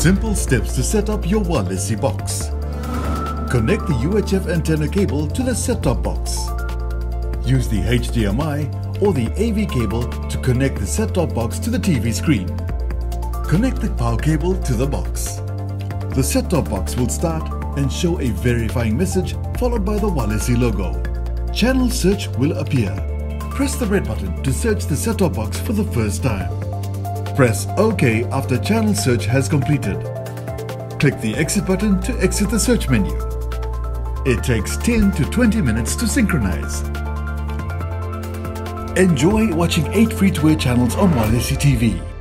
Simple steps to set up your Walesi box. Connect the UHF antenna cable to the set-top box. Use the HDMI or the AV cable to connect the set-top box to the TV screen. Connect the power cable to the box. The set-top box will start and show a verifying message followed by the Walesi logo. Channel search will appear. Press the red button to search the set-top box for the first time. Press OK after channel search has completed. Click the exit button to exit the search menu. It takes 10 to 20 minutes to synchronize. Enjoy watching 8 free-to-air channels on Walesi TV.